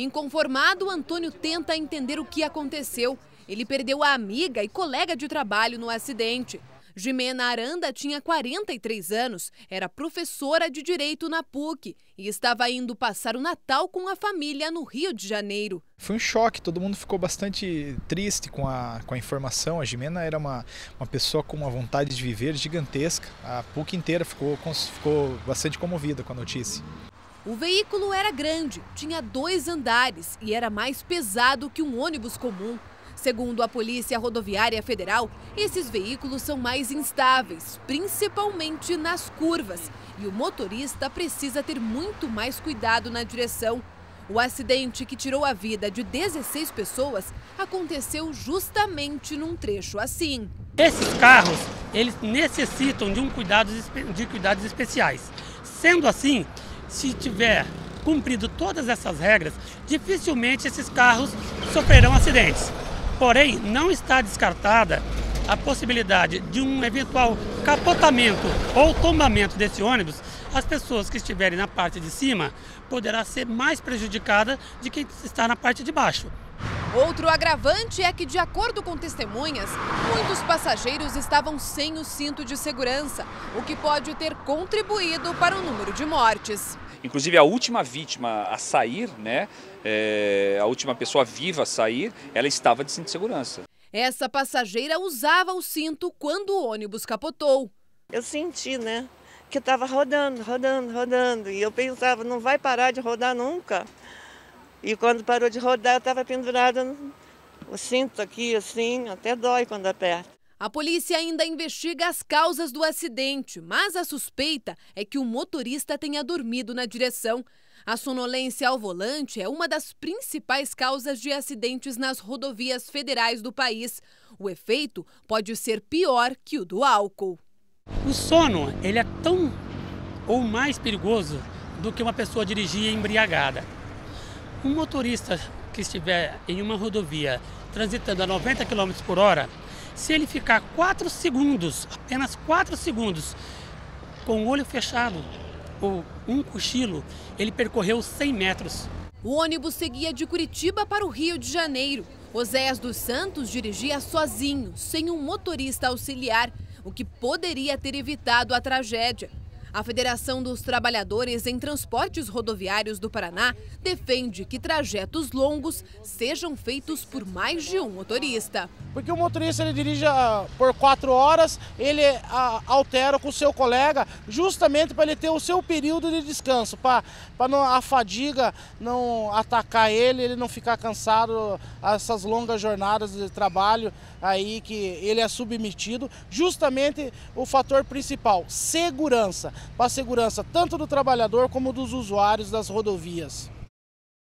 Inconformado, Antônio tenta entender o que aconteceu. Ele perdeu a amiga e colega de trabalho no acidente. Jimena Aranda tinha 43 anos, era professora de direito na PUC e estava indo passar o Natal com a família no Rio de Janeiro. Foi um choque, todo mundo ficou bastante triste com a, com a informação. A Jimena era uma, uma pessoa com uma vontade de viver gigantesca. A PUC inteira ficou, ficou bastante comovida com a notícia. O veículo era grande, tinha dois andares e era mais pesado que um ônibus comum. Segundo a Polícia Rodoviária Federal, esses veículos são mais instáveis, principalmente nas curvas, e o motorista precisa ter muito mais cuidado na direção. O acidente que tirou a vida de 16 pessoas aconteceu justamente num trecho assim. Esses carros, eles necessitam de um de cuidados especiais. Sendo assim, se tiver cumprido todas essas regras, dificilmente esses carros sofrerão acidentes. Porém, não está descartada a possibilidade de um eventual capotamento ou tombamento desse ônibus, as pessoas que estiverem na parte de cima poderá ser mais prejudicada de quem está na parte de baixo. Outro agravante é que, de acordo com testemunhas, muitos passageiros estavam sem o cinto de segurança, o que pode ter contribuído para o número de mortes. Inclusive a última vítima a sair, né, é, a última pessoa viva a sair, ela estava de cinto de segurança. Essa passageira usava o cinto quando o ônibus capotou. Eu senti, né, que estava rodando, rodando, rodando, e eu pensava, não vai parar de rodar nunca. E quando parou de rodar, eu estava pendurada o cinto aqui, assim, até dói quando aperta. A polícia ainda investiga as causas do acidente, mas a suspeita é que o motorista tenha dormido na direção. A sonolência ao volante é uma das principais causas de acidentes nas rodovias federais do país. O efeito pode ser pior que o do álcool. O sono, ele é tão ou mais perigoso do que uma pessoa dirigir embriagada. Um motorista que estiver em uma rodovia transitando a 90 km por hora, se ele ficar 4 segundos, apenas 4 segundos, com o olho fechado ou um cochilo, ele percorreu 100 metros. O ônibus seguia de Curitiba para o Rio de Janeiro. Oséias dos Santos dirigia sozinho, sem um motorista auxiliar, o que poderia ter evitado a tragédia. A Federação dos Trabalhadores em Transportes Rodoviários do Paraná defende que trajetos longos sejam feitos por mais de um motorista. Porque o motorista ele dirige ah, por quatro horas, ele ah, altera com o seu colega, justamente para ele ter o seu período de descanso, para a fadiga não atacar ele, ele não ficar cansado essas longas jornadas de trabalho aí que ele é submetido. Justamente o fator principal, segurança para a segurança tanto do trabalhador como dos usuários das rodovias.